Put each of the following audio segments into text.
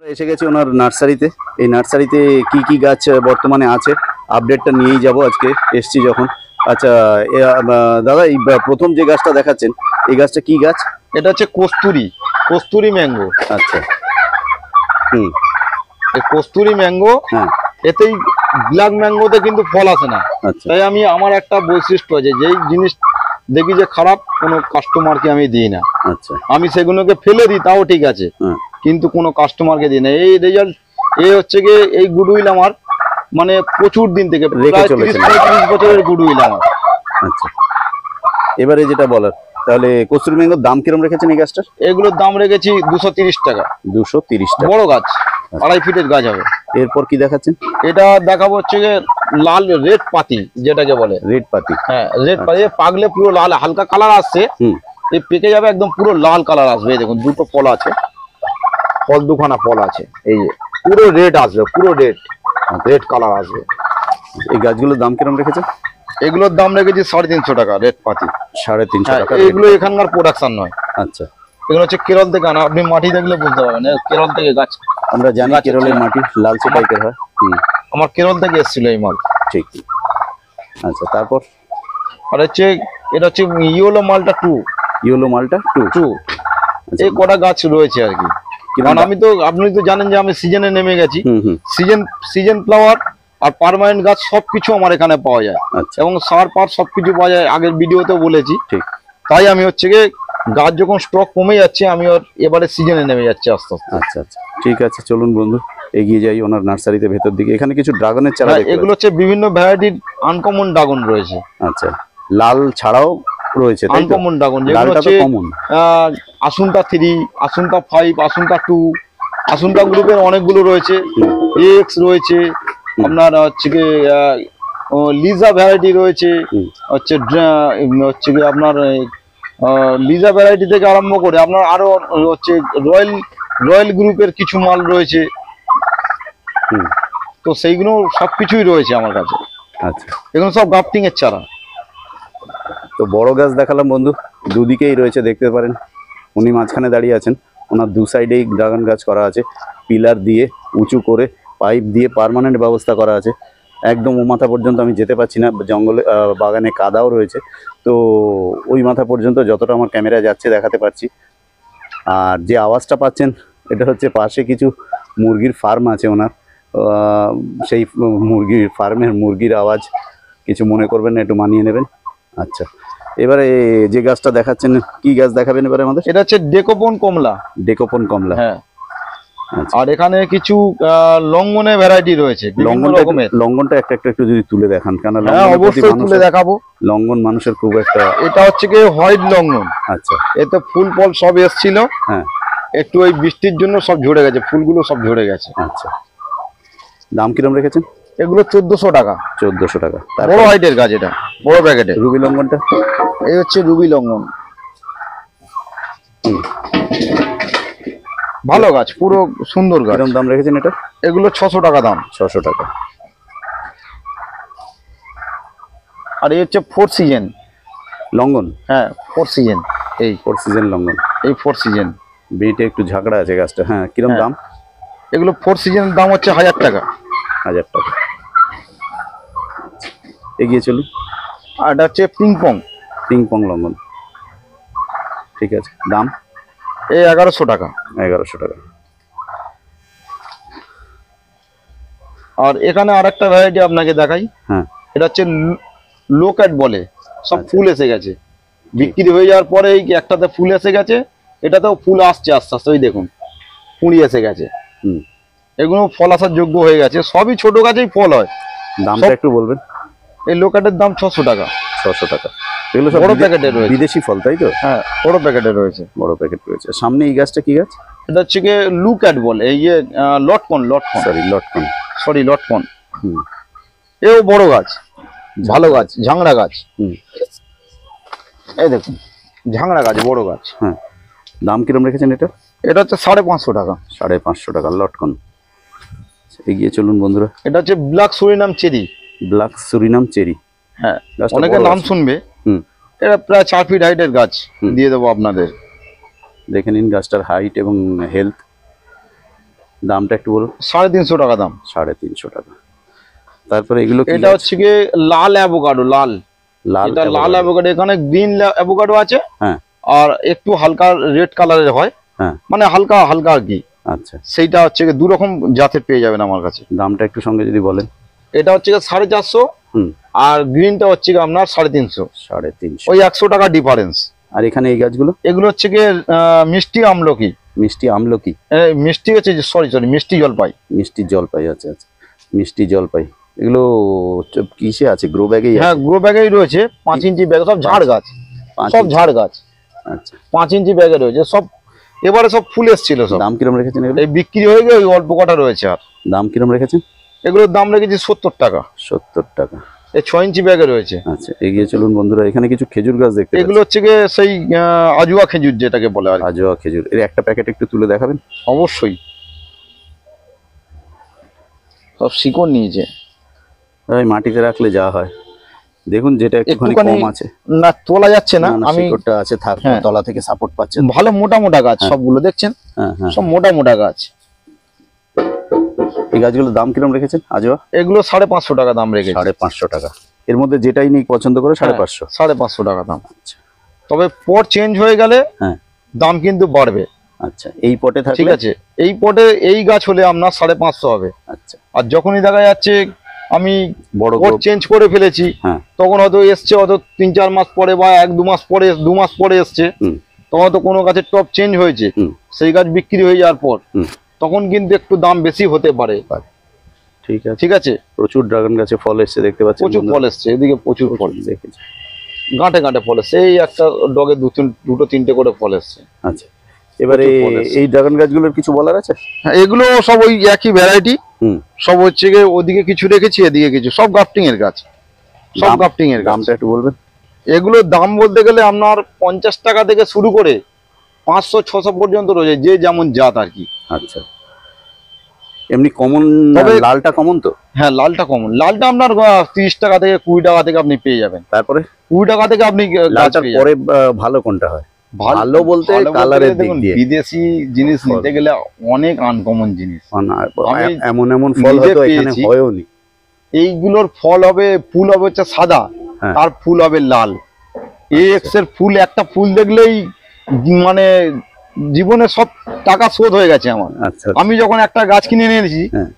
আমরা এসে গেছি ওনার নার্সারিতে। এই নার্সারিতে কি কি গাছ বর্তমানে আছে? আপডেটটা নিয়েই যাব আজকে। এসছি যখন। আচ্ছা দাদা এই প্রথম যে গাছটা দেখাচ্ছেন এই গাছটা কি গাছ? এটা হচ্ছে কস্তুরি। কস্তুরি ম্যাঙ্গো। আচ্ছা। হুম। এই কস্তুরি ম্যাঙ্গো হ্যাঁ। এতেই ব্ল্যাক ম্যাঙ্গোতে কিন্তু ফল আসে না। আচ্ছা। তাই আমি আমার একটা বৈশিষ্ট্য আছে যেই জিনিস দেখি যে খারাপ কোনো কাস্টমারকে আমি দিই না। আচ্ছা। আমি সেগুলোকে ফেলে দিই তাও ঠিক আছে। হ্যাঁ। কিন্তু কোনো কাস্টমারকে দিই না এই রেজাল্ট এই হচ্ছে গিয়ে এই গুডউইল আমার মানে প্রচুর দিন থেকে রেখে প্রায় তিরিশ। পঁয়ত্রিশ বছরের গুডউইল আমার। আচ্ছা। এবারে যেটা বলার তাহলে কস্তুরি ম্যাঙ্গোর দাম কিরম রেখেছেন এই গাছটার? এগুলোর দাম রেখেছি দুশো তিরিশ টাকা। দুশো তিরিশ টাকা। বড় গাছ আড়াই ফিটের গাছ হবে। এরপর কি দেখাচ্ছেন? এটা দেখাবো হচ্ছে যে লাল রেড পাতি যেটাকে বলে। রেড পাতি। হ্যাঁ রেড পাতি পাগলে পুরো লাল হালকা কালার আসছে। হুম। এই পেকে যাবে একদম পুরো লাল কালার আসবে দেখুন দুটো ফল আছে। ফল দুখানা ফল আছে। এই যে পুরো রেড আসবে পুরো রেড রেড কালার আসবে। এই গাছগুলোর দাম কিরম রেখেছে এগুলোর দাম রেখেছি সাড়ে তিনশো টাকা রেড পাতি। সাড়ে তিনশো হ্যাঁ টাকা এগুলো এখানকার প্রোডাকশন নয়। আচ্ছা। এগুলো হচ্ছে কেরল থেকে আনা আপনি মাটি দেখলে বুঝতে পারবেন কেরল থেকে গাছ। আমরা জানি কেরলের মাটি লালচে টাইপের হয়। হুম। আমার কেরল থেকে এসেছিল এই মাল। ঠিক। আচ্ছা তারপর? আর হচ্ছে এটা হচ্ছে ইয়েলো মালটা টু ইয়েলো মালটা টু টু এই কটা গাছ রয়েছে আর কি। কারণ আমি তো আপনি তো জানেন যে আমি সিজনে নেমে গেছি। সিজন সিজন ফ্লাওয়ার আর পারমানেন্ট গাছ সবকিছু আমার এখানে পাওয়া যায়। আচ্ছা। এবং সার পার সবকিছু পাওয়া যায় আগের ভিডিওতেও বলেছি। ঠিক। তাই আমি হচ্ছে গিয়ে গাছ যখন স্টক কমে যাচ্ছে আমি ওর এবারে সিজনে নেমে যাচ্ছে আস্তে আস্তে। আচ্ছা আচ্ছা। ঠিক আছে চলুন বন্ধু এগিয়ে যাই ওনার নার্সারিতে ভেতর দিকে। এখানে কিছু ড্রাগনের চারা হ্যাঁ, এগুলো হচ্ছে বিভিন্ন ভ্যারাইটির আনকমন ড্রাগন রয়েছে। আচ্ছা। লাল ছাড়াও রয়েছে আনকমন ড্রাগন যেগুলো হচ্ছে আহ, আসুনটা থ্রি আসুনটা ফাইভ আসুনটা টু আসুনটা গ্রুপের অনেকগুলো রয়েছে। এক্স রয়েছে আপনার হচ্ছে কি লিজা ভ্যারাইটি রয়েছে হচ্ছে হচ্ছে কি আপনার লিজা ভ্যারাইটি থেকে আরম্ভ করে আপনার আরও হচ্ছে রয়্যাল রয়্যাল গ্রুপের কিছু মাল রয়েছে। তো সেইগুলো সবকিছুই রয়েছে আমার কাছে। আচ্ছা। এগুলো সব গ্রাফটিং এর চারা। তো বড় গাছ দেখালাম বন্ধু, দুদিকেই রয়েছে, দেখতে পারেন। উনি মাঝখানে দাঁড়িয়ে আছেন। ওনার দু সাইডেই ড্রাগন গাছ করা আছে। পিলার দিয়ে উঁচু করে পাইপ দিয়ে পার্মানেন্ট ব্যবস্থা করা আছে। একদম ও মাথা পর্যন্ত আমি যেতে পারছি না। জঙ্গলে বাগানে কাদাও রয়েছে। তো ওই মাথা পর্যন্ত যতটা আমার ক্যামেরা যাচ্ছে, দেখাতে পারছি। আর যে আওয়াজটা পাচ্ছেন, এটা হচ্ছে পাশে কিছু মুরগির ফার্ম আছে ওনার। সেই মুরগির ফার্মের মুরগির আওয়াজ কিছু মনে করবেন না, একটু মানিয়ে নেবেন। আচ্ছা। এবারে যে গাছটা দেখাচ্ছেন কি গাছ দেখাবেন এবারে আমাদের? এটা হচ্ছে ডেকোপন কমলা। ডেকোপন কমলা। হ্যাঁ। আচ্ছা। আর এখানে কিছু লঙ্গনে ভ্যারাইটি রয়েছে একটু- রকমের। লঙ্ঘনটা একটা একটা একটু যদি তুলে দেখান কেন হ্যাঁ অবশ্যই তুলে দেখাবো। লঙ্গন মানুষের খুব একটা এটা হচ্ছে কি হোয়াইট লঙ্গন। আচ্ছা। এতে ফুল ফল সব এসছিল। হ্যাঁ। একটু ওই বৃষ্টির জন্য সব ঝরে গেছে ফুলগুলো সব ঝরে গেছে। আচ্ছা। দাম কিরম রেখেছেন? এগুলো চোদ্দশো টাকা। চোদ্দশো টাকা। বড় হাইটের গাছ এটা বড় প্যাকেটে রুবি লঙ্ঘনটা? এই হচ্ছে রুবি লঙ্ঘন। ভালো গাছ পুরো সুন্দর গাছ। দাম রেখেছেন এটা? এগুলো ছশো টাকা দাম। ছশো টাকা। আর এই হচ্ছে ফোর সিজন লঙ্ঘন? হ্যাঁ ফোর সিজন এই। ফোর সিজন লঙ্ঘন। এই ফোর সিজন বেটে একটু ঝাঁকড়া আছে গাছটা হ্যাঁ কিরম হ্যাঁ। দাম? এগুলো ফোর সিজনের দাম হচ্ছে হাজার টাকা। হাজার টাকা। এগিয়ে চলুন আর এটা হচ্ছে পিং পং পিং পং লঙ্ঘন। ঠিক আছে দাম? এই এগারোশো টাকা। এগারোশো টাকা। আর এখানে আর একটা ভ্যারাইটি আপনাকে দেখাই। হ্যাঁ। এটা হচ্ছে লোক্যাট বলে। সব আচ্ছা। ফুল এসে গেছে। বিক্রি হয়ে যাওয়ার পরে এই একটাতে ফুল এসে গেছে এটাতেও ফুল আসছে আস্তে আস্তে ওই দেখুন কুঁড়ি এসে গেছে। হুম। এগুলো ফল আসার যোগ্য হয়ে গেছে। সবই ছোট গাছেই ফল হয়। দামটা একটু বলবেন। এই লোকেটের দাম ছশো টাকা। ছশো টাকা। এগুলো সব বড় প্যাকেটে রয়েছে। বিদেশি ফল তাই তো? হ্যাঁ বড় প্যাকেটে রয়েছে। বড় প্যাকেট রয়েছে। সামনে এই গাছটা কি গাছ? এটা হচ্ছে গিয়ে লুক্যাট বলে। এই যে লটকন লটকন। সরি লটকন। সরি লটকন। হুম। এও বড় গাছ। ভালো গাছ ঝাংড়া গাছ। হুম। এই দেখুন ঝাংড়া গাছ বড় গাছ। হ্যাঁ। দাম কিরম রেখেছেন এটা? এটা হচ্ছে সাড়ে পাঁচশো টাকা। সাড়ে পাঁচশো টাকা লটকন। এগিয়ে চলুন বন্ধুরা। এটা হচ্ছে black Suriname cherry. Black Suriname cherry. হ্যাঁ অনেকে নাম শুনবে। হুম। এটা প্রায় চার ফিট হাইটের গাছ দিয়ে দেবো আপনাদের। দেখে নিন গাছটার হাইট এবং হেলথ দামটা একটু বলুন। সাড়ে তিনশো টাকা দাম। সাড়ে তিনশো টাকা। তারপরে এগুলো এটা হচ্ছে গিয়ে লাল অ্যাভোকাডো লাল। লাল এটা লাল অ্যাভোকাডো এখানে গ্রিন অ্যাভোকাডো আছে। হ্যাঁ। আর একটু হালকা রেড কালারের হয়। হ্যাঁ। মানে হালকা হালকা আর কি। আচ্ছা। সেইটা হচ্ছে দু রকম জাতের পেয়ে যাবেন আমার কাছে। দামটা একটু সঙ্গে যদি বলেন। এটা হচ্ছে সাড়ে চারশো হুম। আর গ্রিনটা হচ্ছে আপনার সাড়ে তিনশো। সাড়ে তিনশো। ওই একশো টাকা ডিফারেন্স আর এখানে এই গাছগুলো? এগুলো হচ্ছে গিয়ে মিষ্টি আমলকি। মিষ্টি আমলকি? মিষ্টি হচ্ছে সরি সরি মিষ্টি জলপাই। মিষ্টি জলপাই আছে আচ্ছা। মিষ্টি জলপাই। এগুলো কিসে আছে? গ্রো ব্যাগেই হ্যাঁ গ্রো ব্যাগেই রয়েছে পাঁচ ইঞ্চি ব্যাগ সব ঝাড় গাছ। সব ঝাড় গাছ। আচ্ছা। পাঁচ ইঞ্চি ব্যাগে রয়েছে সব এবারে সব ফুল এসছিল সব। দাম কিরম রেখেছেন এগুলো? এই বিক্রি হয়ে গিয়ে ওই অল্প কটা রয়েছে আর। দাম কিরম রেখেছেন? এগুলোর দাম রেখেছি সত্তর টাকা। সত্তর টাকা। এই ছয় ইঞ্চি ব্যাগে রয়েছে। আচ্ছা এগিয়ে চলুন বন্ধুরা এখানে কিছু খেজুর গাছ দেখতে এগুলো হচ্ছে গিয়ে সেই আজুয়া খেজুর যেটাকে বলে আর। আজোয়া খেজুর। এর একটা প্যাকেট একটু তুলে দেখাবেন? অবশ্যই। সব শিকড় নিয়েছে। ওই মাটিতে রাখলে যা হয়। দেখুন যেটা একটুখানি কম আছে। না তোলা যাচ্ছে না। আমি শিকড়টা আছে থাক হ্যাঁ। তলা থেকে সাপোর্ট পাচ্ছেন ভালো মোটা মোটা গাছ সবগুলো দেখছেন? হ্যাঁ হ্যাঁ। সব মোটা মোটা গাছ। এই গাছগুলোর দাম কিরম রেখেছেন? আজোয়া? এগুলো সাড়ে পাঁচশো টাকা দাম রেখেছে। সাড়ে পাঁচশো টাকা। এর মধ্যে যেটাই নিই পছন্দ করে সাড়ে হ্যাঁ, পাঁচশো। সাড়ে পাঁচশো টাকা দাম। আচ্ছা। তবে পট চেঞ্জ হয়ে গেলে হ্যাঁ। দাম কিন্তু বাড়বে। আচ্ছা এই পটে থাকে ঠিক আছে এই পটে এই গাছ হলে আপনার সাড়ে পাঁচশো হবে। আচ্ছা। আর যখনই দেখা যাচ্ছে আমি বড় পট চেঞ্জ করে ফেলেছি হ্যাঁ। তখন হয়তো এসছে হয়তো তিন চার মাস পরে বা এক দু মাস পরে দু মাস পরে এসছে। তখন তো কোনো গাছের টপ চেঞ্জ হয়েছে। সেই গাছ বিক্রি হয়ে যাওয়ার পর। তখন কিন্তু একটু দাম বেশি হতে পারে। ঠিক আছে। ঠিক আছে? প্রচুর ড্রাগন গাছে ফল এসছে দেখতে পাচ্ছি প্রচুর ফল এসছে এদিকে প্রচুর ফল। দেখেছি গাঁটে গাঁটে ফল এসছে এই একটা ডগে দু তিন দুটো তিনটে করে ফল এসছে। আচ্ছা। এবারে। এই ড্রাগন গাছগুলোর কিছু বলার আছে? হ্যাঁ, এগুলো সব ওই একই ভ্যারাইটি হুম। সব হচ্ছে গিয়ে ওদিকে কিছু রেখেছি এদিকে কিছু সব গাফটিং এর গাছ। সব গাফটিং এর গাছ। একটু বলবেন। এগুলোর দাম বলতে গেলে আপনার পঞ্চাশ টাকা থেকে শুরু করে পাঁচশো ছশো পর্যন্ত রয়েছে যে যেমন জাত আর কি। আচ্ছা। এমনি কমন লালটা কমন তো? হ্যাঁ লালটা কমন। লালটা আপনার তিরিশ টাকা থেকে কুড়ি টাকা থেকে আপনি পেয়ে যাবেন। তারপরে? কুড়ি টাকা থেকে আপনি পরে ভালো কোনটা হয়? ভালো বলতে কালারের দিক দিয়ে। বিদেশি জিনিস। নিতে গেলে অনেক আনকমন জিনিস। মানে এমন এমন ফল নিজে হয়তো এখানে পেয়েছি। এইগুলোর ফল হবে ফুল হবে হচ্ছে সাদা হ্যাঁ। আর ফুল হবে লাল। এই এক্সের ফুল একটা ফুল দেখলেই মানে জীবনে সব টাকা শোধ হয়ে গেছে আমার। আচ্ছা আমি যখন একটা গাছ কিনে এনে এনেছি হ্যাঁ।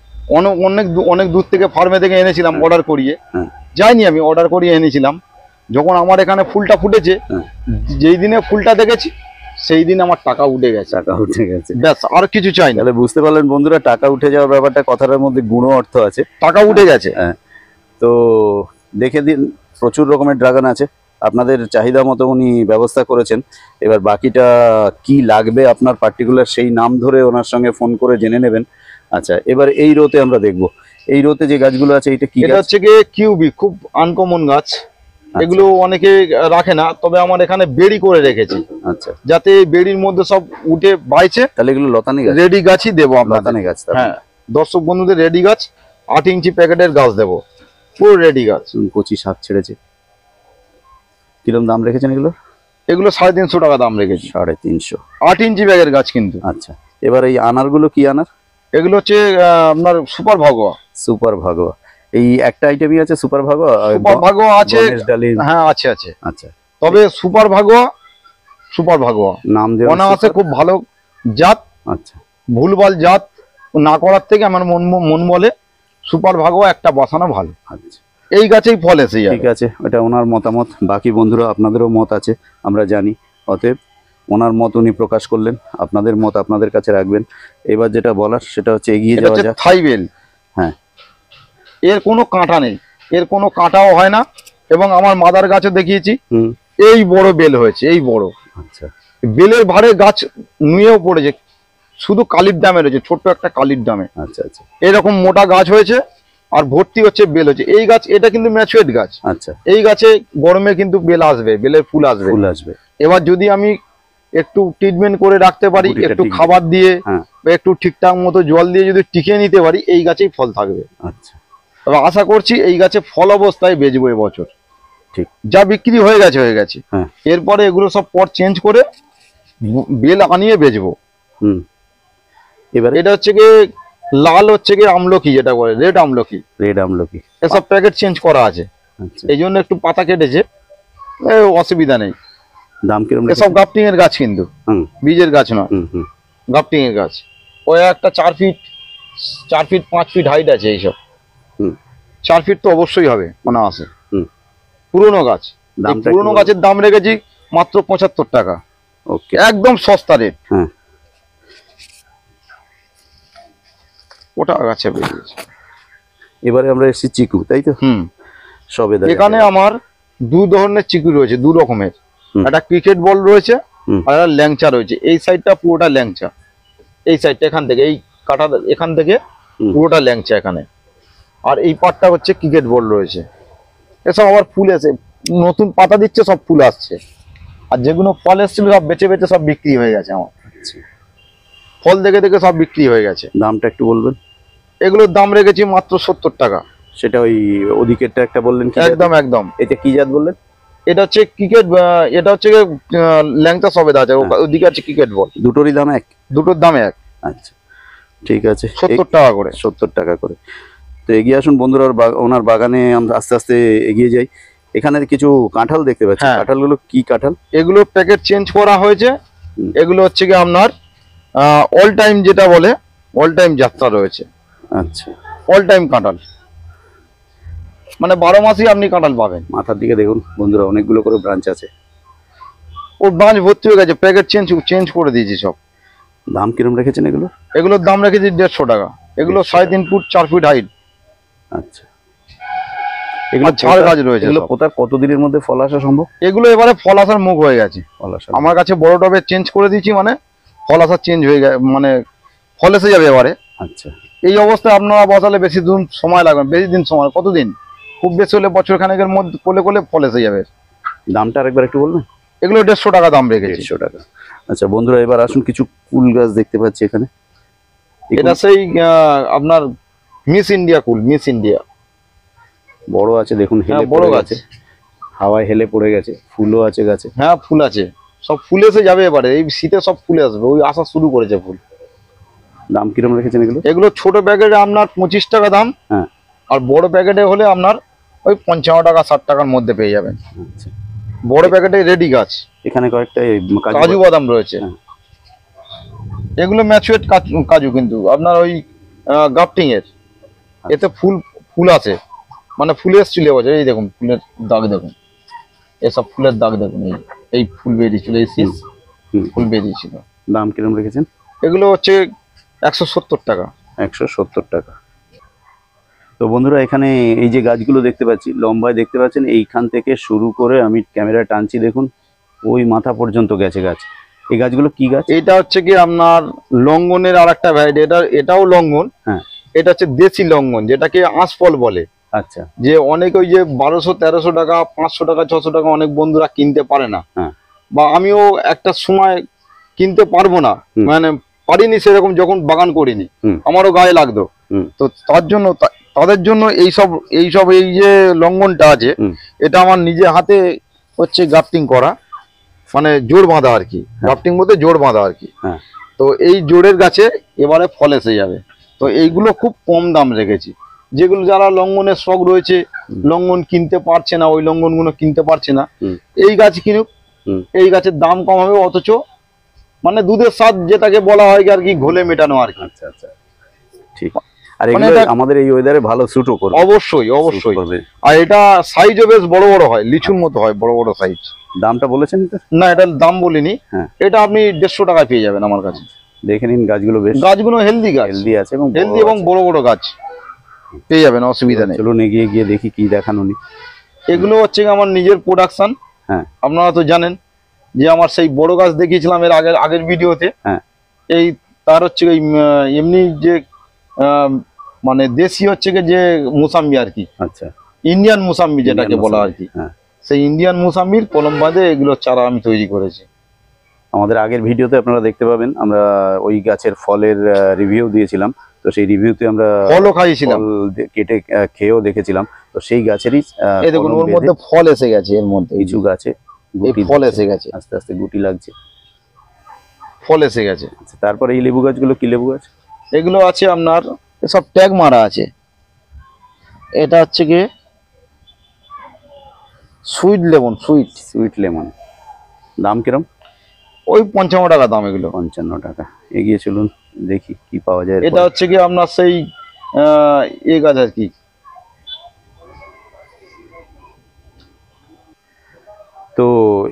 অনেক অনেক দূর থেকে ফার্মে থেকে এনেছিলাম অর্ডার করিয়ে। হ্যাঁ। যাইনি আমি অর্ডার করিয়ে এনেছিলাম। যখন আমার এখানে ফুলটা ফুটেছে হ্যাঁ। যেই দিনে ফুলটা দেখেছি সেই দিন আমার টাকা উঠে গেছে। টাকা উঠে গেছে। ব্যাস আর কিছু চাই না। বুঝতে পারলেন বন্ধুরা টাকা উঠে যাওয়ার ব্যাপারটা কথাটার মধ্যে গুণ অর্থ আছে। টাকা উঠে গেছে। হ্যাঁ। তো দেখে দিন প্রচুর রকমের ড্রাগন আছে। আপনাদের চাহিদা মতো উনি ব্যবস্থা করেছেন। এবার বাকিটা কি লাগবে আপনার পার্টিকুলার সেই নাম ধরে ওনার সঙ্গে ফোন করে জেনে নেবেন। আচ্ছা এবার এই রোতে আমরা দেখব। এই রোতে যে গাছগুলো আছে এটা কি এটা হচ্ছে গিয়ে কিউবি খুব আনকমন গাছ। এগুলো অনেকে রাখে না তবে আমার এখানে বেড়ি করে রেখেছি। আচ্ছা। যাতে বেড়ির মধ্যে সব উঠে বাইছে। তাহলে এগুলো লতানি গাছ? রেডি গাছই দেবো আমরা লতানি গাছ হ্যাঁ দর্শক বন্ধুদের রেডি গাছ আট ইঞ্চি প্যাকেটের গাছ দেবো। পুরো রেডি গাছ। কচি শাক ছেড়েছে। কিরম দাম রেখেছেন এগুলো? এগুলো সাড়ে তিনশো টাকা দাম রেখেছি। সাড়ে তিনশো। আট ইঞ্চি ব্যাগের গাছ কিন্তু। আচ্ছা এবার এই আনারগুলো কি আনার? এগুলো হচ্ছে আপনার সুপার ভাগোয়া। সুপার ভাগোয়া। এই একটা আইটেমই আছে সুপার ভাগোয়া? সুপার ভাগোয়া আছে হ্যাঁ আছে আছে। আচ্ছা। তবে সুপার ভাগোয়া সুপার ভাগোয়া। নাম দেওয়া অনায়াসে খুব ভালো জাত আচ্ছা। ভুলভাল জাত না করার থেকে আমার মন মন বলে সুপার ভাগোয়া একটা বসানো ভালো। আচ্ছা। এই গাছেই ফল এসে যাবে ঠিক আছে এটা ওনার মতামত বাকি বন্ধুরা আপনাদেরও মত আছে আমরা জানি অতএব ওনার মত উনি প্রকাশ করলেন আপনাদের মত আপনাদের কাছে রাখবেন। এবার যেটা বলার সেটা হচ্ছে এগিয়ে যাওয়া যাক। থাইবেল হ্যাঁ। এর কোনো কাঁটা নেই এর কোনো কাঁটাও হয় না এবং আমার মাদার গাছে দেখিয়েছি এই বড় বেল হয়েছে এই বড়। আচ্ছা। বেলের ভারে গাছ নুয়েও পড়েছে শুধু কালির দামে রয়েছে ছোট্ট একটা কালির দামে। আচ্ছা আচ্ছা। এরকম মোটা গাছ হয়েছে আর ভর্তি হচ্ছে বেল হচ্ছে। এই গাছ এটা কিন্তু ম্যাচুয়েট গাছ। আচ্ছা। এই গাছে গরমে কিন্তু বেল আসবে বেলের ফুল আসবে। ফুল আসবে। এবার যদি আমি একটু ট্রিটমেন্ট করে রাখতে পারি একটু খাবার দিয়ে হ্যাঁ। একটু ঠিকঠাক মতো জল দিয়ে যদি টিকিয়ে নিতে পারি এই গাছেই ফল থাকবে। আচ্ছা। তবে আশা করছি এই গাছে ফল অবস্থায় বেচবো এবছর। ঠিক। যা বিক্রি হয়ে গেছে হয়ে গেছে। হ্যাঁ। এরপরে এগুলো সব পট চেঞ্জ করে বেল আনিয়ে বেচবো। হুম। এবারে? এটা হচ্ছে কি লাল হচ্ছে কি আমলকি যেটা বলে রেড আমলকি। রেড আমলকি। এসব প্যাকেট চেঞ্জ করা আছে। আচ্ছা। এই জন্য একটু পাতা কেটেছে অসুবিধা নেই। দাম কিরম এসব গাফটিং এর গাছ কিন্তু হুম। বীজের গাছ নয়। গাফটিং এর গাছ। ওই একটা চার ফিট চার ফিট পাঁচ ফিট হাইট আছে এইসব। হুম। চার ফিট তো অবশ্যই হবে মনে আছে হুম। পুরনো গাছ। পুরনো গাছের দাম রেখেছি মাত্র পঁচাত্তর টাকা। ওকে একদম সস্তা রেট ওটা গাছে বেরিয়েছে। এবারে আমরা এসেছি চিকু তাই তো? হুম। সবে এখানে। আমার দু ধরনের চিকু রয়েছে দু রকমের। একটা ক্রিকেট বল রয়েছে আর একটা ল্যাংচা রয়েছে। এই সাইডটা পুরোটা ল্যাংচা। এই সাইডটা এখান থেকে এই কাটা এখান থেকে পুরোটা ল্যাংচা এখানে। আর এই পাটটা হচ্ছে ক্রিকেট বল রয়েছে। এসব আবার ফুল এসে নতুন পাতা দিচ্ছে সব ফুল আসছে। আর যেগুলো ফল এসেছিল সব বেচে বেচে সব বিক্রি হয়ে গেছে আমার। আচ্ছা। ফল দেখে দেখে সব বিক্রি হয়ে গেছে। দামটা একটু বলবেন? এগুলোর দাম রেখেছি মাত্র সত্তর টাকা। সেটা ওই ওদিকেরটা একটা বললেন একদম একদম। এটা কি জাত বললেন? এটা হচ্ছে ক্রিকেট এটা হচ্ছে ল্যাংচা সবেদা আছে হ্যাঁ। ওদিকে আছে ক্রিকেট বল। দুটোরই দাম এক? দুটোর দাম এক। আচ্ছা ঠিক আছে। সত্তর টাকা করে। সত্তর টাকা করে। তো এগিয়ে আসুন বন্ধুরা ওনার বাগানে আমরা আস্তে আস্তে এগিয়ে যাই। এখানে কিছু কাঁঠাল দেখতে পাচ্ছি। হ্যাঁ। কাঁঠালগুলো কি কাঁঠাল? এগুলো প্যাকেট চেঞ্জ করা হয়েছে। এগুলো হচ্ছে কি আপনার অল টাইম যেটা বলে অল টাইম যাত্রা রয়েছে। আচ্ছা। অল টাইম কাঁঠাল। মানে বারো মাসেই আপনি কাঁঠাল পাবেন। মাথার দিকে দেখুন বন্ধুরা অনেকগুলো করে ব্রাঞ্চ আছে। ওর ব্রাঞ্চ ভর্তি হয়ে গেছে প্যাকেট চেঞ্জ চেঞ্জ করে দিয়েছি সব। দাম কিরম রেখেছেন এগুলো? এগুলোর দাম রেখেছি দেড়শো টাকা। এগুলো সাড়ে তিন ফুট চার ফুট হাইট আচ্ছা। এগুলো গাছ রয়েছে এগুলো কতদিনের মধ্যে ফল আসা সম্ভব? এগুলো এবারে ফল আসার মুখ হয়ে গেছে। ফল আসা আমার কাছে বড় টবে চেঞ্জ করে দিয়েছি মানে ফল আসা চেঞ্জ হয়ে গেছে মানে ফল এসে যাবে এবারে। আচ্ছা। এই অবস্থায় আপনারা বসালে বেশি দিন সময় লাগবে বেশি দিন সময় কতদিন? খুব বেশি হলে বছর খানেকের মধ্যে কোলে কোলে ফল এসে যাবে। দামটা আরেকবার একটু বলবেন? এগুলো দেড়শো টাকা দাম রেখেছি। দেড়শো টাকা। আচ্ছা বন্ধুরা এবার আসুন কিছু কুল গাছ দেখতে পাচ্ছি এখানে। এটা সেই আপনার Miss India cool Miss India বড় আছে দেখুন হ্যাঁ, বড়। গেছে। হাওয়ায় হেলে পড়ে গেছে ফুলও আছে গাছে। হ্যাঁ ফুল আছে। সব ফুল এসে যাবে এবারে এই শীতে সব ফুলে আসবে ওই আসা শুরু করেছে ফুল। দাম কীরকম রেখেছেন এগুলো? এগুলো ছোট প্যাকেটে আপনার পঁচিশ টাকা দাম হ্যাঁ। আর বড় প্যাকেটে হলে আপনার ওই পঞ্চান্ন টাকা ষাট টাকার মধ্যে পেয়ে যাবেন। আচ্ছা। বড় প্যাকেটে রেডি গাছ। এখানে কয়েকটা কাজু বাদাম। রয়েছে। হ্যাঁ। এগুলো ম্যাচুয়েট কাজু কিন্তু আপনার ওই গাফটিং এর আচ্ছা। এতে ফুল ফুল আছে। মানে ফুল এসছিল এবছর এই দেখুন ফুলের দাগ দেখুন। এসব ফুলের দাগ দেখুন এই। এই ফুল বেরিয়েছিল এই শীষ। ফুল বেরিয়েছিল দাম কিরম রেখেছেন? এগুলো হচ্ছে একশো সত্তর টাকা। একশো সত্তর টাকা। তো বন্ধুরা এখানে এই যে গাছগুলো দেখতে পাচ্ছি লম্বায় দেখতে পাচ্ছেন এইখান থেকে শুরু করে আমি ক্যামেরা টানছি দেখুন ওই মাথা পর্যন্ত গেছে গাছ। এই গাছগুলো কি গাছ? এটা হচ্ছে কি আপনার লঙ্গনের আর একটা ভ্যারাইটি এটা এটাও লঙ্গন। হ্যাঁ। এটা হচ্ছে দেশি লঙ্গন যেটাকে আঁশফল বলে। আচ্ছা। যে অনেক ওই যে বারোশো তেরোশো টাকা পাঁচশো টাকা ছশো টাকা অনেক বন্ধুরা কিনতে পারে না। হ্যাঁ। বা আমিও একটা সময় কিনতে পারব না। মানে পারিনি সেরকম যখন বাগান করিনি। আমারও গায়ে লাগতো। তো তার জন্য তাদের জন্য এই সব এই সব এই যে লঙ্ঘনটা আছে এটা আমার নিজে হাতে হচ্ছে গ্রাফটিং করা। মানে জোর বাঁধা আর কি। গ্রাফটিং বলতে জোর বাঁধা আর কি। হ্যাঁ। তো এই জোরের গাছে এবারে ফল এসে যাবে। তো এইগুলো খুব কম দাম রেখেছি। যেগুলো যারা লঙ্ঘনের শখ রয়েছে লঙ্ঘন কিনতে পারছে না ওই লঙ্ঘনগুলো কিনতে পারছে না এই গাছ কিনুক এই গাছের দাম কম হবে অথচ মানে দুধের স্বাদ যেটাকে বলা হয় আর কি ঘোলে মেটানো আর কি। আচ্ছা আচ্ছা। ঠিক। আর মানে এগুলো এটা- আমাদের এই ওয়েদারে ভালো স্যুটও করবে। অবশ্যই অবশ্যই। আর এটা সাইজও বেশ বড় বড় হয় লিচুর মতো হয় বড় বড় সাইজ দামটা বলেছেন না এটার দাম বলিনি। হ্যাঁ। এটা আপনি দেড়শো টাকায় পেয়ে যাবেন আমার কাছে। দেখে নিন গাছগুলো বেশ গাছগুলো হেলদি গাছ। হেলদি আছে এবং হেলদি এবং বড় বড় গাছ। পেয়ে যাবেন অসুবিধা নেই। চলুন এগিয়ে গিয়ে দেখি কি দেখান উনি। এগুলো হচ্ছে আমার নিজের প্রোডাকশন হ্যাঁ। আপনারা তো জানেন যে আমার সেই বড় গাছ দেখিয়েছিলাম এর আগের আগের ভিডিওতে। হ্যাঁ। এই তার হচ্ছে উম, এমনি যে মানে দেশি হচ্ছে যে মুসাম্বি আর কি। আচ্ছা। ইন্ডিয়ান মুসাম্বি যেটাকে বলা আর কি। হ্যাঁ। সেই ইন্ডিয়ান মুসাম্বির কলম বাঁধে এগুলো চারা আমি তৈরি করেছি। আমাদের আগের ভিডিওতে আপনারা দেখতে পাবেন আমরা ওই গাছের ফলের রিভিউ দিয়েছিলাম। তো সেই রিভিউতে আমরা ফলও খাইয়েছিলাম। কেটে খেয়েও দেখেছিলাম। তো সেই গাছেরই এই দেখুন ওর মধ্যে ফল এসে গেছে এর মধ্যে। এই কিছু। গাছে এই গুটি ফল এসে গেছে। আস্তে আস্তে গুটি লাগছে। ফল এসে গেছে। আচ্ছা, তারপরে এই লেবু গাছগুলো কি লেবু গাছ? এগুলো আছে আপনার সব ট্যাগ মারা আছে। এটা হচ্ছে কি sweet lemon sweet. Sweet lemon. দাম কিরম? ওই পঞ্চান্ন টাকা দাম এগুলো। পঞ্চান্ন টাকা। এগিয়ে চলুন দেখি কি পাওয়া যায় এটা হচ্ছে কি আপনার সেই এ গাছ আর কি। তো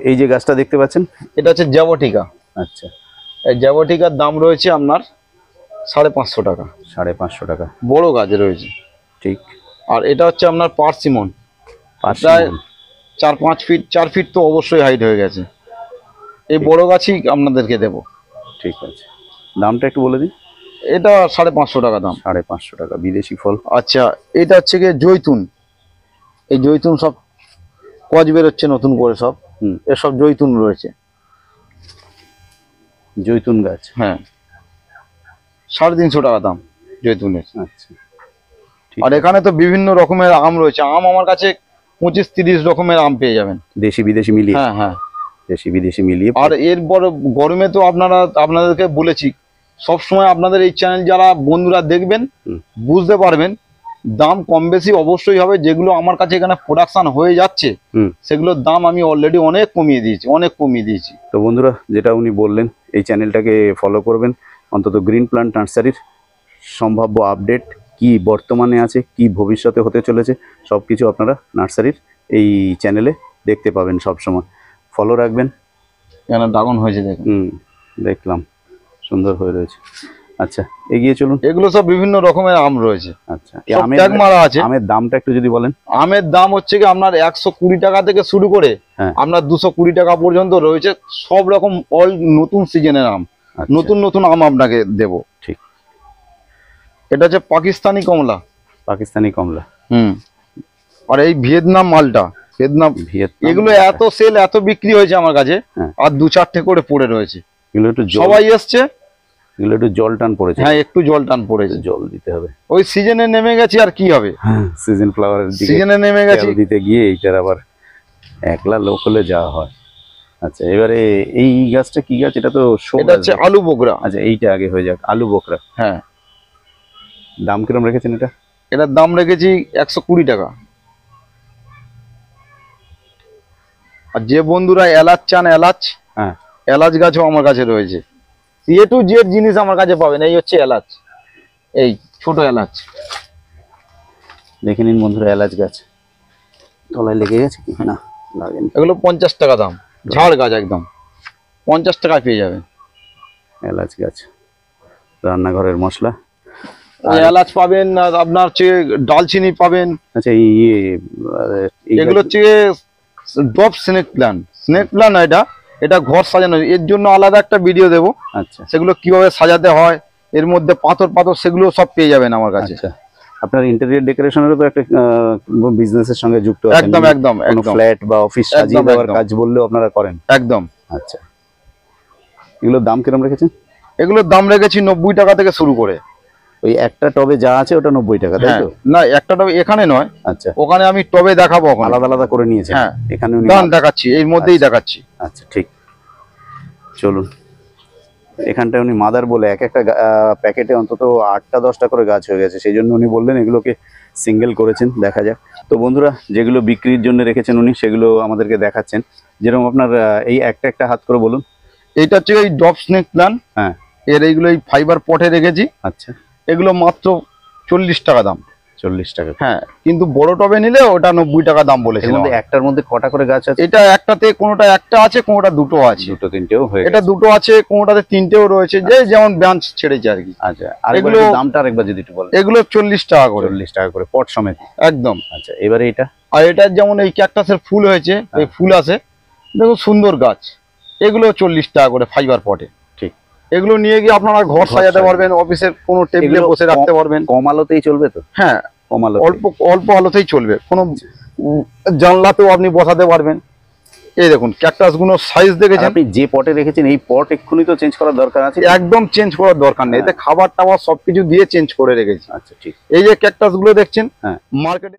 এই যে গাছটা দেখতে পাচ্ছেন? এটা হচ্ছে জ্যাবটিকা। আচ্ছা। এই জ্যাবটিকার দাম রয়েছে আপনার সাড়ে পাঁচশো টাকা। সাড়ে পাঁচশো টাকা। বড় গাছ রয়েছে। ঠিক। আর এটা হচ্ছে আপনার পার্সিমন। প্রায় চার পাঁচ ফিট চার ফিট তো অবশ্যই হাইট হয়ে গেছে। এই বড় গাছই আপনাদেরকে দেব। ঠিক আছে। দামটা একটু বলে দিন। এটা সাড়ে পাঁচশো টাকা দাম। সাড়ে পাঁচশো টাকা বিদেশি ফল। আচ্ছা এটা হচ্ছে গিয়ে জৈতুন। এই জৈতুন সব কচ বেরোচ্ছে নতুন করে সব। হুম। এসব জৈতুন রয়েছে। জৈতুন গাছ। হ্যাঁ। সাড়ে তিনশো টাকা দাম জৈতুনের। আচ্ছা। আর এখানে তো বিভিন্ন রকমের আম রয়েছে। আম আমার কাছে পঁচিশ তিরিশ রকমের আম পেয়ে যাবেন। দেশি বিদেশি মিলিয়ে। হ্যাঁ হ্যাঁ। দেশি বিদেশি মিলিয়ে আর এর বড় গরমে তো আপনারা আপনাদেরকে বলেছি সব সময় আপনাদের এই চ্যানেল যারা বন্ধুরা দেখবেন বুঝতে পারবেন দাম কম বেশি অবশ্যই হবে যেগুলো আমার কাছে এখানে প্রোডাকশন হয়ে যাচ্ছে সেগুলোর দাম আমি অলরেডি অনেক কমিয়ে দিয়েছি অনেক কমিয়ে দিয়েছি। তো বন্ধুরা যেটা উনি বললেন এই চ্যানেলটাকে ফলো করবেন অন্তত গ্রিন প্লান্ট নার্সারির সম্ভাব্য আপডেট কি বর্তমানে আছে কি ভবিষ্যতে হতে চলেছে সব কিছু আপনারা নার্সারির এই চ্যানেলে দেখতে পাবেন সব সময় ফলো রাখবেন। এখানে ড্রাগন হয়েছে দেখুন। হুম দেখলাম। সুন্দর হয়ে রয়েছে। আচ্ছা এগিয়ে চলুন। এগুলো সব বিভিন্ন রকমের আম রয়েছে। আচ্ছা আমের ট্যাগ মারা আছে। আমের দামটা একটু যদি বলেন। আমের দাম হচ্ছে কি আপনার একশো কুড়ি টাকা থেকে শুরু করে হ্যাঁ। আপনার দুশো কুড়ি টাকা পর্যন্ত রয়েছে। সব রকম অল নতুন সিজনের আম। আচ্ছা, নতুন নতুন আম আপনাকে দেব। ঠিক। এটা হচ্ছে পাকিস্তানি কমলা। পাকিস্তানি কমলা। হুম। আর এই ভিয়েতনাম মালটা। ভিয়েতনাম। এগুলো এত সেল এত বিক্রি হয়েছে আমার কাছে। হ্যাঁ। আর দু চারটে করে পড়ে রয়েছে। এগুলো একটু সবাই এসছে। এগুলো একটু জল টান পড়েছে। হ্যাঁ একটু জল টান পড়েছে। জল দিতে হবে। ওই সিজনে নেমে গেছি আর কি হবে? হ্যাঁ সিজন ফ্লাওয়ারের সিজনে নেমে গেছি। দিতে গিয়ে এইটার আবার একলা লোক হলে যাওয়া হয়। আচ্ছা এবারে এই গাছটা কি গাছ? এটা তো শো এটা হচ্ছে আলু বগরা আচ্ছা এইটা আগে হয়ে যাক আলু বোকরা। হ্যাঁ। দাম কিরম রেখেছেন এটা? এটার দাম রেখেছি একশো কুড়ি টাকা। আর যে বন্ধুরা এলাচ চান এলাচ হ্যাঁ। এলাচ গাছও আমার কাছে রয়েছে। এ টু জেড জিনিস আমার কাছে পাবেন এই হচ্ছে এলাচ। এই ছোট এলাচ। দেখে নিন বন্ধুরা এলাচ গাছ। তলায় লেগে গেছে কি? না লাগেনি। এগুলো পঞ্চাশ টাকা দাম। ঝাড় গাছ একদম। পঞ্চাশ টাকায় পেয়ে যাবেন। এলাচ গাছ। রান্নাঘরের মশলা। এলাচ পাবেন আর আপনার হচ্ছে ডালচিনি পাবেন। আচ্ছা এই ইয়ে এগুলো হচ্ছে drop snake plant snake plant এটা এটা ঘর সাজানো। এর জন্য আলাদা একটা ভিডিও দেবো। আচ্ছা। সেগুলো কীভাবে সাজাতে হয় এর মধ্যে পাথর পাথর সেগুলো সব পেয়ে যাবেন আমার কাছে। আচ্ছা। আপনার ইন্টেরিয়র ডেকোরেশনেরও তো একটা বিজনেসের সঙ্গে যুক্ত আছেন। একদম একদম একদম। ফ্ল্যাট বা অফিস সাজিয়ে দেওয়ার কাজ বললেও আপনারা করেন? একদম। আচ্ছা। এগুলোর দাম কিরম রেখেছেন? এগুলোর দাম রেখেছি নব্বই টাকা থেকে শুরু করে। ওই একটা টবে যা আছে ওটা নব্বই টাকা তাই হ্যাঁ। তো? না একটা টবে এখানে নয় আচ্ছা। ওখানে আমি টবে দেখাবো আলাদা আলাদা করে নিয়েছেন? হ্যাঁ। এখানে দেখাচ্ছি এর মধ্যেই দেখাচ্ছি। আচ্ছা ঠিক। চলুন। এখানটায় উনি মাদার বলে এক একটা প্যাকেটে অন্তত আটটা দশটা করে গাছ হয়ে গেছে। সেই জন্য উনি বললেন এগুলোকে সিঙ্গেল করেছেন দেখা যাক। তো বন্ধুরা যেগুলো বিক্রির জন্য রেখেছেন উনি সেগুলো আমাদেরকে দেখাচ্ছেন। যেরকম আপনার এই একটা একটা হাত করে বলুন। এইটা হচ্ছে এই ড্রপ স্নেক প্ল্যান হ্যাঁ। এর এইগুলো এই ফাইবার পটে রেখেছি। আচ্ছা। এগুলো মাত্র চল্লিশ টাকা দাম। চল্লিশ টাকা। হ্যাঁ কিন্তু বড় টবে নিলে ওটা নব্বই টাকা দাম বলেছিলাম। একটার মধ্যে কটা করে গাছ আছে? এটা একটাতে কোনোটা একটা আছে কোনোটা দুটো আছে। দুটো তিনটেও হয়ে এটা দুটো আছে কোনোটাতে তিনটেও রয়েছে। যে যেমন ব্রাঞ্চ ছেড়েছে আর কি। আচ্ছা আর এগুলো দামটা আরেকবার যদি একটু বলেন। এগুলো চল্লিশ টাকা করে। চল্লিশ টাকা করে পট সমেত। একদম। আচ্ছা এবারে এটা? আর এটা যেমন এই ক্যাকটাসের ফুল হয়েছে এই ফুল আছে দেখুন সুন্দর গাছ। এগুলো চল্লিশ টাকা করে ফাইবার পটে এগুলো নিয়ে গিয়ে আপনারা ঘর সাজাতে। পারবেন অফিসের কোনো টেবিলে বসে রাখতে পারবেন। কম আলোতেই চলবে তো? হ্যাঁ কম আলো অল্প অল্প আলোতেই চলবে কোনো জানলাতেও আপনি বসাতে পারবেন। এই দেখুন ক্যাকটাসগুলো সাইজ দেখেছেন আপনি যে পটে রেখেছেন এই পট এক্ষুনি তো চেঞ্জ করার দরকার আছে? একদম চেঞ্জ করার দরকার নেই। এতে খাবার টাবার সবকিছু দিয়ে চেঞ্জ করে রেখেছি। আচ্ছা ঠিক। এই যে ক্যাকটাসগুলো দেখছেন? হ্যাঁ। মার্কেটে